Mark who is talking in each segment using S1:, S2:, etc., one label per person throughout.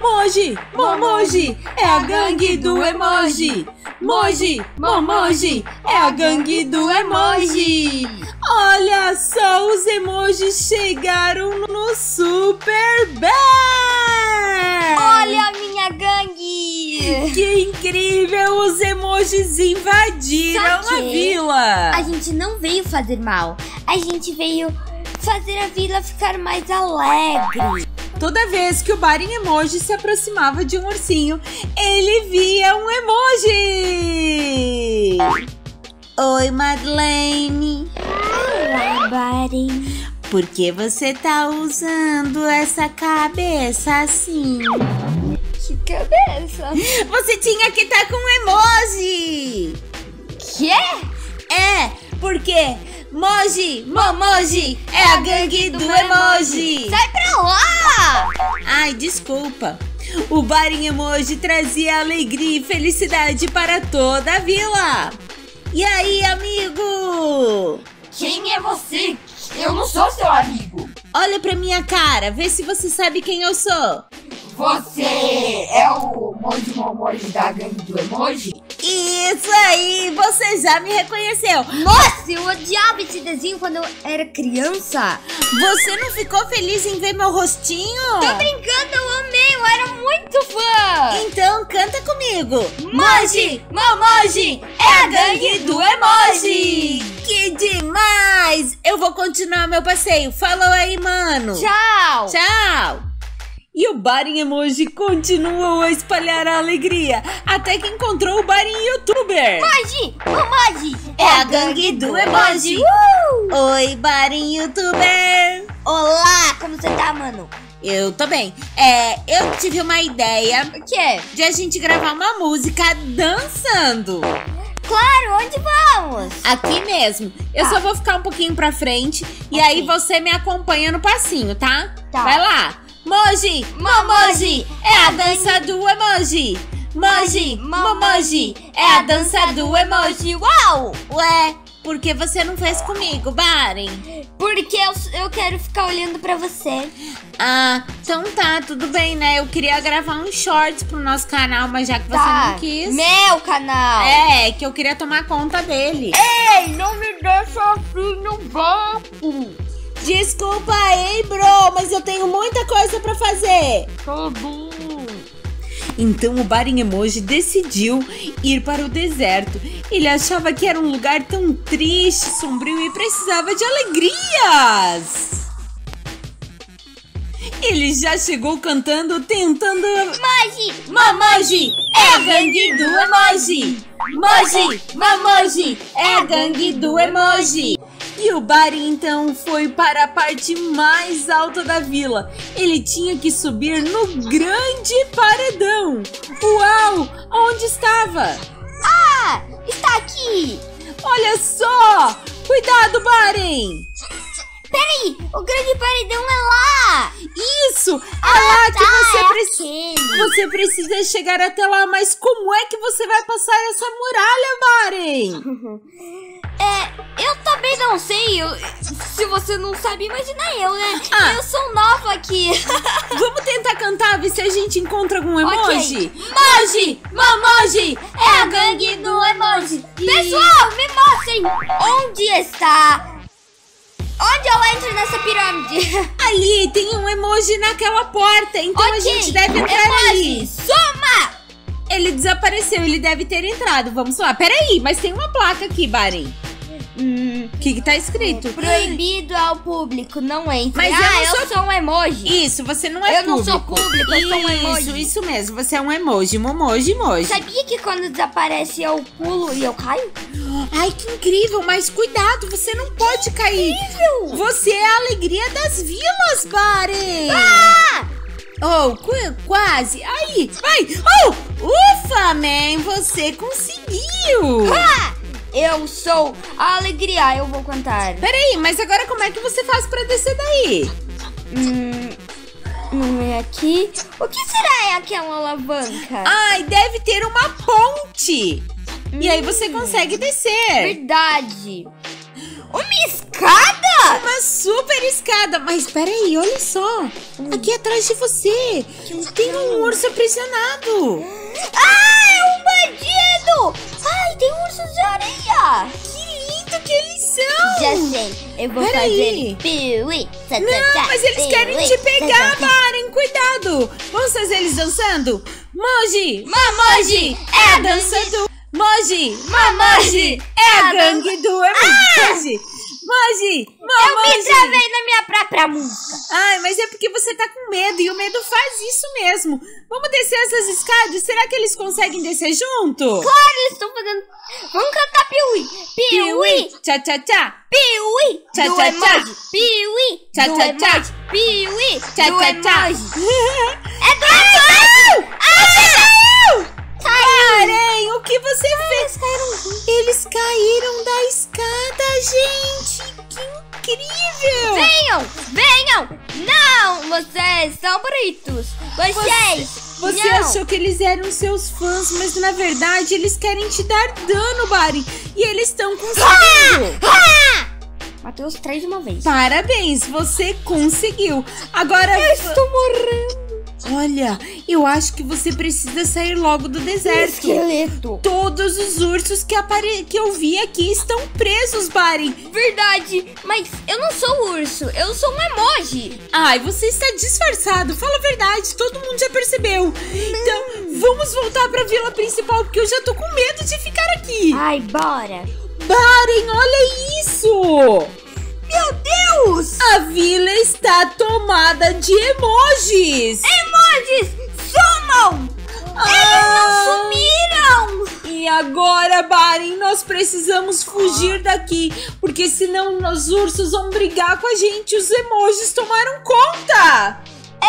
S1: Moji, Momoji, é a gangue do emoji. Moji, Momoji, é a gangue do emoji. Olha só, os emojis chegaram no Super Bear.
S2: Olha a minha gangue!
S1: Que incrível! Os emojis invadiram a vila.
S2: A gente não veio fazer mal. A gente veio fazer a vila ficar mais alegre.
S1: Toda vez que o Barin Emoji se aproximava de um ursinho, ele via um emoji! Oi, Madeleine!
S2: Olá, Barin.
S1: Por que você tá usando essa cabeça assim?
S2: Que cabeça.
S1: Você tinha que estar com um emoji!
S2: Quê?
S1: É, porque Moji, Momoji é a gangue do emoji!
S2: Sai pra lá!
S1: Ai, desculpa. O Barin Emoji trazia alegria e felicidade para toda a vila. E aí, amigo?
S3: Quem é você? Eu não sou seu amigo.
S1: Olha pra minha cara, vê se você sabe quem eu sou.
S3: Você é o Moji Momoji da gangue do emoji?
S1: Isso aí, você já me reconheceu.
S2: Nossa, eu odiava esse desenho quando eu era criança.
S1: Você não ficou feliz em ver meu rostinho?
S2: Tô brincando, muito fã.
S1: Então canta comigo.
S2: Moji,
S1: Momoji é a gangue do emoji. Que demais! Eu vou continuar meu passeio. Falou aí, mano.
S2: Tchau.
S1: Tchau! E o Barin Emoji continuou a espalhar a alegria até que encontrou o Barin Youtuber.
S2: Moji, Moji.
S1: É a gangue do emoji. Oi, Barin Youtuber.
S2: Olá, como você tá, mano?
S1: Eu tô bem. É, eu tive uma ideia
S2: O quê?
S1: de a gente gravar uma música dançando.
S2: Claro, onde vamos?
S1: Aqui mesmo. Eu
S2: Tá.
S1: só vou ficar um pouquinho pra frente e
S2: Ok.
S1: aí você me acompanha no passinho, tá?
S2: Tá.
S1: Vai lá. Moji, Momoji, é a dança do emoji. Moji, Momoji, é a dança do emoji.
S2: Uau!
S1: Ué, por que você não fez comigo, Baren?
S2: Porque eu, eu quero ficar olhando pra você.
S1: Ah, então tá, tudo bem, né? Eu queria gravar um shorts pro nosso canal, mas já que você
S2: tá.
S1: não quis.
S2: Meu canal.
S1: É, que eu queria tomar conta dele.
S2: Ei, não me deixa assim no banco.
S1: Desculpa aí, bro, mas eu tenho muita coisa pra fazer.
S2: Tá bom.
S1: Então o Barin Emoji decidiu ir para o deserto. Ele achava que era um lugar tão triste, sombrio e precisava de alegrias. Ele já chegou cantando, tentando.
S2: Moji,
S1: Mamoji é a gangue do emoji. Moji, Mamoji é a gangue do emoji. E o Bari então foi para a parte mais alta da vila. Ele tinha que subir no grande paredão. Uau! Onde estava?
S2: Ah, está aqui.
S1: Olha só! Cuidado, Baren!
S2: Peraí, o grande paredão é lá.
S1: Isso! É lá que
S2: tá,
S1: você
S2: é
S1: precisa. Você precisa chegar até lá, mas como é que você vai passar essa muralha, Baren?
S2: É, eu também não sei. eu- se você não sabe, imagina eu, né?
S1: Ah.
S2: Eu sou nova aqui.
S1: Vamos tentar cantar, ver se a gente encontra algum emoji.
S2: Ok.
S1: Moji! Mamoji! É a gangue do emoji!
S2: Pessoal, me mostrem onde está. Onde eu entro nessa pirâmide?
S1: Ali tem um emoji naquela porta, então a
S2: Ok,
S1: gente deve entrar
S2: emoji,
S1: ali.
S2: Soma!
S1: Ele desapareceu, ele deve ter entrado. Vamos lá. Peraí, mas tem uma placa aqui, Baren. O que que tá escrito?
S2: proibido ao público, não entre.
S1: Mas eu
S2: ah,
S1: não
S2: eu
S1: sou-
S2: sou um emoji.
S1: Isso, você não é
S2: Eu não
S1: público.
S2: sou público, eu sou um
S1: Isso,
S2: emoji.
S1: isso mesmo. Você é um emoji, momoji, emoji.
S2: Sabia que quando desaparece eu pulo e eu caio?
S1: Ai, que incrível, mas cuidado, você não pode cair. Você é a alegria das vilas, Baren.
S2: Ah!
S1: Oh, qu- quase. Aí, vai. Oh, ufa, man, você conseguiu.
S2: Ah! Eu sou a alegria, eu vou cantar.
S1: Peraí, mas agora como é que você faz pra descer daí?
S2: Hum, não é aqui. O que será é aquela alavanca?
S1: Ai, deve ter uma ponte. E aí você consegue descer.
S2: Verdade.
S4: Uma escada?
S1: Uma super escada. Mas peraí, olha só. Aqui atrás de você tem um urso aprisionado.
S4: Ah,
S1: Que lindo que eles são.
S4: Já sei, eu vou
S1: Peraí.
S4: fazer piuí, tsa,
S1: Não, mas eles querem
S4: piuí,
S1: te
S4: tsa,
S1: pegar. Maren. Cuidado. Vamos fazer eles dançando? Moji, Mamoji, é a dança do... Moji, Mamoji, é a gangue do emoji. Moji,
S4: Eu me travei na minha própria música.
S1: Ai, mas é porque você tá com medo e o medo faz isso mesmo. Vamos descer essas escadas? Será que eles conseguem descer junto?
S4: Claro, eles estão fazendo... Vamos cantar piuí. Piuí,
S1: Tchá, tchá, tchá.
S4: piuí,
S1: Tchá, tchá, tchá.
S4: Piuí,
S1: Tchá, tchá, tchá.
S4: Piuí,
S1: Tchá, tchá, tchá.
S4: É do emoji.
S1: Ah. Karen, o que você fez? Eles caíram da escada,
S4: vocês são bonitos. Vocês.
S1: Você
S4: não.
S1: achou que eles eram seus fãs, mas na verdade eles querem te dar dano, Bari. E eles estão conseguindo.
S4: Ah! Matei os três de uma vez.
S1: Parabéns, você conseguiu. Agora. Eu estou morrendo. Olha, eu acho que você precisa sair logo do deserto.
S4: Esqueleto.
S1: Todos os ursos que, apare... que eu vi aqui estão presos, Bari.
S4: Verdade, mas eu não sou urso, eu sou um emoji.
S1: Ai, você está disfarçado. Fala a verdade, todo mundo já percebeu. Então, vamos voltar pra vila principal, porque eu já tô com medo de ficar aqui.
S4: Ai, bora.
S1: Baren, olha isso!
S4: Meu Deus!
S1: A vila está tomada de emojis!
S4: Emojis, sumam!
S1: Ah!
S4: Sumiram!
S1: E agora, Baren, nós precisamos fugir daqui, porque senão os ursos vão brigar com a gente. Os emojis tomaram conta!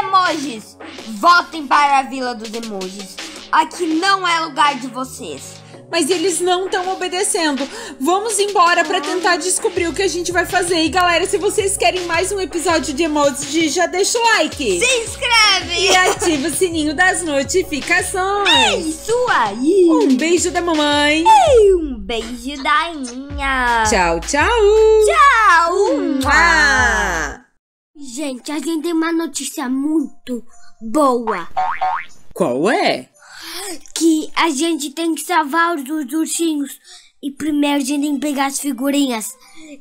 S4: Emojis, voltem para a vila dos emojis. Aqui não é lugar de vocês.
S1: Mas eles não estão obedecendo. Vamos embora pra tentar descobrir o que a gente vai fazer. E galera, se vocês querem mais um episódio de emojis, já deixa o like.
S4: Se inscreve!
S1: E ativa o sininho das notificações.
S4: Isso aí!
S1: Um beijo da mamãe.
S4: E um beijo da Inha!
S1: Tchau, tchau.
S4: Tchau!
S1: Mua.
S4: Gente, a gente tem uma notícia muito boa.
S1: Qual é?
S4: Que a gente tem que salvar os ursinhos. E primeiro a gente tem que pegar as figurinhas.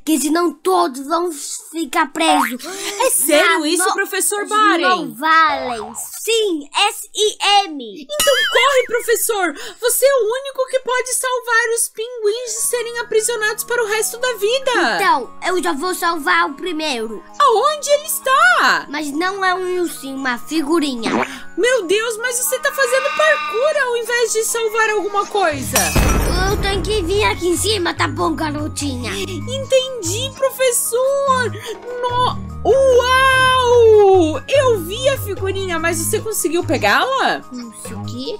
S4: Que senão todos vão ficar presos.
S1: É sério
S4: Na-
S1: isso, professor
S4: Não
S1: Baren?
S4: valem. Sim, S-I-M.
S1: Então corre, professor. Você é o único que pode salvar os pinguins de serem aprisionados para o resto da vida.
S4: Então, eu já vou salvar o primeiro.
S1: Aonde ele está?
S4: Mas não é um ursinho, uma figurinha.
S1: Meu Deus, mas você tá fazendo parkour ao invés de salvar alguma coisa.
S4: Eu tenho que vir aqui em cima, tá bom, garotinha?
S1: Entendi, professor. No... Uau! Eu vi a figurinha, mas você conseguiu pegá-la?
S4: Não sei o quê.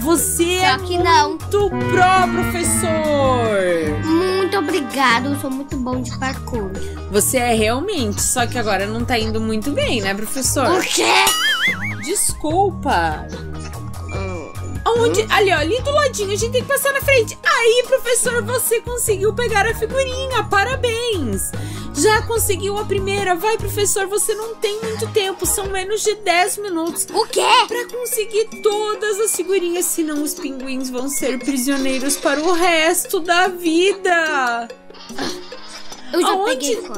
S1: Você é
S4: Só que não.
S1: muito pró, professor.
S4: Muito obrigado, eu sou muito bom de parkour.
S1: Você é realmente, só que agora não tá indo muito bem, né, professor?
S4: O quê?
S1: Desculpa. Onde? Ali, ó, ali do ladinho, a gente tem que passar na frente. Aí, professor, você conseguiu pegar a figurinha. Parabéns. Já conseguiu a primeira. Vai, professor, você não tem muito tempo. São menos de 10 minutos
S4: O quê?
S1: pra conseguir todas as figurinhas. Senão os pinguins vão ser prisioneiros para o resto da vida.
S4: Eu já
S1: Aonde?
S4: peguei.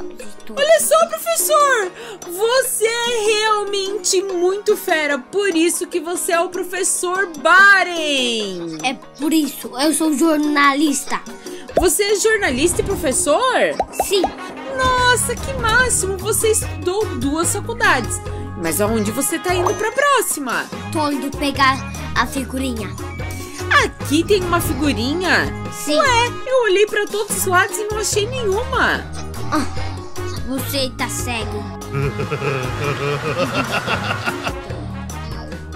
S1: Olha só, professor! Você é realmente muito fera, por isso que você é o professor Baren!
S4: É por isso, eu sou jornalista.
S1: Você é jornalista e professor?
S4: Sim,
S1: Nossa, que máximo! Você estudou duas faculdades. Mas aonde você tá indo pra próxima?
S4: tô indo pegar a figurinha.
S1: Aqui tem uma figurinha.
S4: Sim,
S1: Ué, eu olhei pra todos os lados e não achei nenhuma.
S4: você tá cego.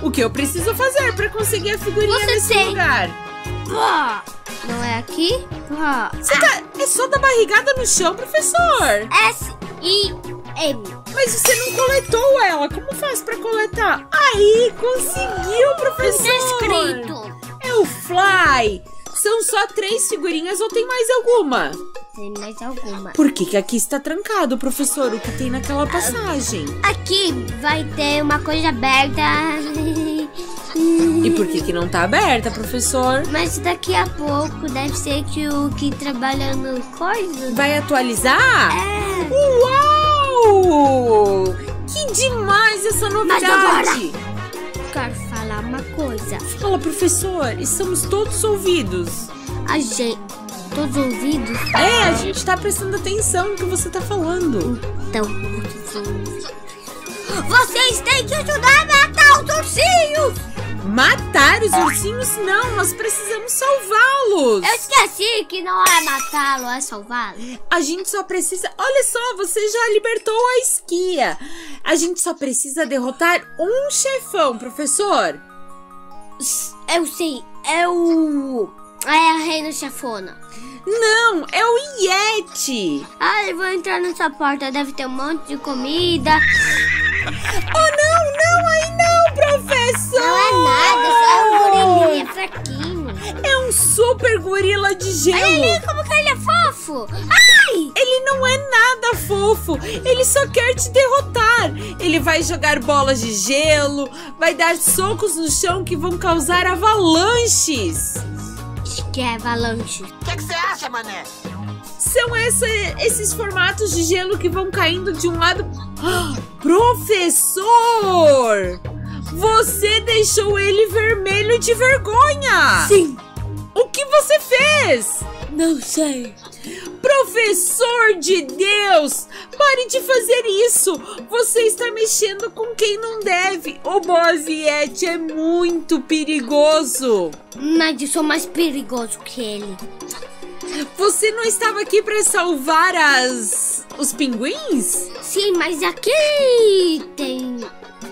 S1: O que eu preciso fazer pra conseguir a figurinha
S4: Você
S1: nesse
S4: tem.
S1: lugar?
S4: Pá. Não é aqui? Pá.
S1: Você tá. É só dar barrigada no chão, professor!
S4: S-I-M.
S1: Mas você não coletou ela. Como faz pra coletar? Aí, conseguiu, professor!
S4: Tá escrito.
S1: Fly. São só três figurinhas ou tem mais alguma?
S4: tem mais alguma.
S1: Por que, que aqui está trancado, professor? O que tem naquela passagem?
S4: Aqui vai ter uma coisa aberta.
S1: E por que, que não tá aberta, professor?
S4: Mas daqui a pouco deve ser que o que trabalha no coisa.
S1: Vai atualizar?
S4: É.
S1: Uau! Que demais essa
S4: Mas
S1: novidade!
S4: Quero falar uma coisa.
S1: Fala, professor, estamos todos ouvidos.
S4: A gente. Todos ouvidos?
S1: É, a gente tá prestando atenção no que você tá falando.
S4: Então, vocês têm que ajudar a matar os ursinhos!
S1: Matar os ursinhos? Não, nós precisamos salvá-los.
S4: Eu esqueci que não é matá-lo, é salvá-lo.
S1: A gente só precisa. Olha só, você já libertou a esquia. A gente só precisa derrotar um chefão, professor.
S4: Eu sei, é o. É a reina chefona.
S1: Não, é o Yeti.
S4: Ah, eu vou entrar nessa porta, deve ter um monte de comida.
S1: Oh, não, não, professor.
S4: Não é nada, só é um gorilinha fraquinho.
S1: É um super gorila de gelo.
S4: Olha ali como que ele é fofo. Ai!
S1: Ele não é nada fofo. Ele só quer te derrotar. Ele vai jogar bolas de gelo, vai dar socos no chão que vão causar avalanches.
S4: Acho que é avalanche.
S2: O que você acha, mané?
S1: São essa- esses formatos de gelo que vão caindo de um lado. Ah, professor! Você deixou ele vermelho de vergonha!
S4: Sim.
S1: O que você fez?
S4: Não sei.
S1: Professor de Deus! Pare de fazer isso! Você está mexendo com quem não deve! O Yeti é muito perigoso!
S4: Mas eu sou mais perigoso que ele.
S1: Você não estava aqui para salvar as. os pinguins?
S4: Sim, mas aqui tem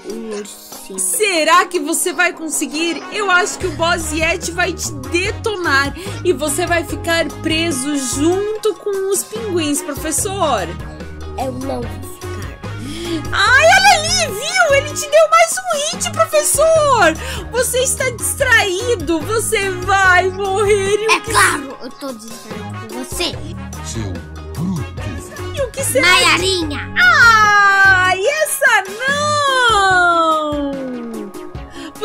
S4: um
S1: Será que você vai conseguir? Eu acho que o boss Yeti vai te detonar e você vai ficar preso junto com os pinguins, professor!
S4: Eu não vou ficar.
S1: Ai, olha ali, viu? Ele te deu mais um hit, professor! Você está distraído, você vai morrer. E
S4: É
S1: que,
S4: claro, eu tô dizendo com você.
S5: Seu bruto.
S1: e o que será?
S4: Nayarinha!
S1: Ai, essa não!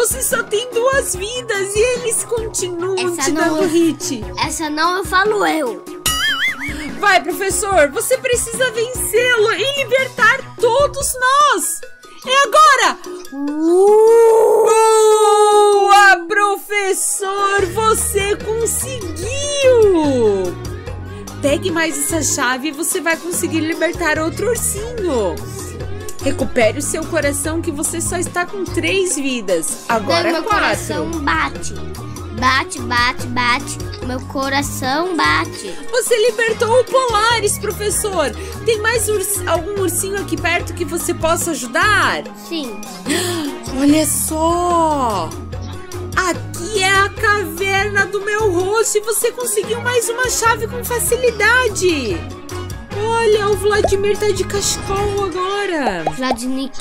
S1: Você só tem duas vidas e eles continuam
S4: Essa
S1: te
S4: não
S1: dando hit.
S4: Essa não eu falo eu.
S1: Vai, professor, você precisa vencê-lo e libertar todos nós. É agora! Boa, professor! Você conseguiu! Pegue mais essa chave e você vai conseguir libertar outro ursinho. Recupere o seu coração que você só está com três vidas. Agora
S4: meu
S1: é quatro.
S4: coração bate. Bate, bate, bate. Meu coração bate.
S1: Você libertou o Polaris, professor. Tem mais urs- algum ursinho aqui perto que você possa ajudar?
S4: Sim.
S1: Olha só! Aqui é a caverna do meu rosto e você conseguiu mais uma chave com facilidade. Olha, o Vladimir tá de cachecol agora.
S4: Vladimir.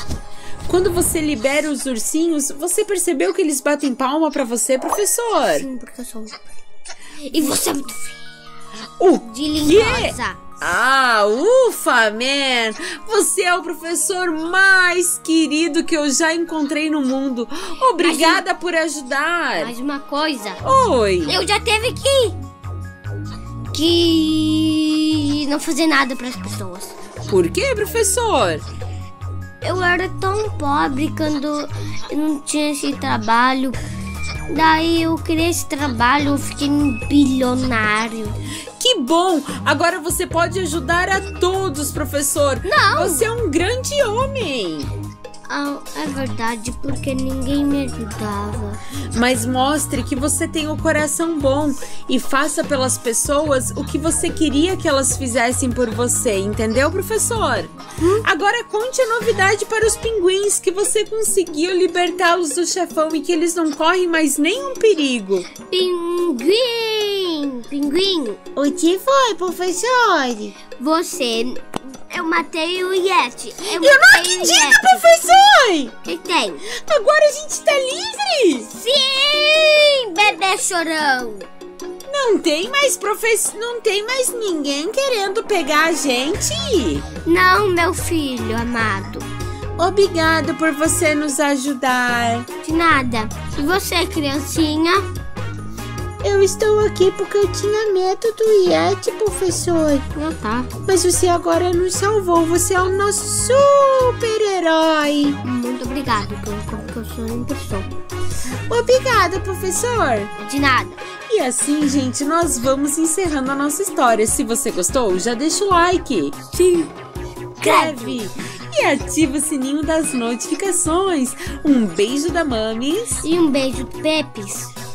S1: Quando você libera os ursinhos, você percebeu que eles batem palma pra você, professor?
S4: Sim, porque eu sou. E você é muito feia.
S1: O
S4: De lindosa.
S1: Ah, ufa, man! Você é o professor mais querido que eu já encontrei no mundo. Obrigada por ajudar.
S4: Mais uma coisa.
S1: Oi.
S4: Eu já teve que... Que... Não fazer nada para as pessoas.
S1: Por quê, professor?
S4: Eu era tão pobre quando eu não tinha esse trabalho. Daí eu criei esse trabalho, eu fiquei um bilionário.
S1: Que bom! Agora você pode ajudar a todos, professor.
S4: Não.
S1: Você é um grande homem.
S4: É verdade, porque ninguém me ajudava.
S1: Mas mostre que você tem um coração bom e faça pelas pessoas o que você queria que elas fizessem por você, entendeu, professor? Agora conte a novidade para os pinguins que você conseguiu libertá-los do chefão e que eles não correm mais nenhum perigo.
S4: Pinguim! Pinguim,
S1: O que foi, professor?
S4: você. Eu matei o Yeti. Eu,
S1: Eu não acredito, professor!
S4: O que tem?
S1: Agora a gente tá livre!
S4: Sim, bebê chorão.
S1: Não tem mais professor, não tem mais ninguém querendo pegar a gente?
S4: Não, meu filho amado.
S1: Obrigado por você nos ajudar.
S4: De nada. E você, criancinha?
S1: Eu estou aqui porque eu tinha medo do Yeti, professor.
S4: Ah, tá.
S1: Mas você agora nos salvou. Você é o nosso super-herói.
S4: Muito obrigado pelo que eu sou em pessoa.
S1: Obrigada, professor.
S4: De nada.
S1: E assim, gente, nós vamos encerrando a nossa história. Se você gostou, já deixa o like.
S4: Sim.
S1: Inscreve e ativa o sininho das notificações. Um beijo da Mamis.
S4: E um beijo, Pepes.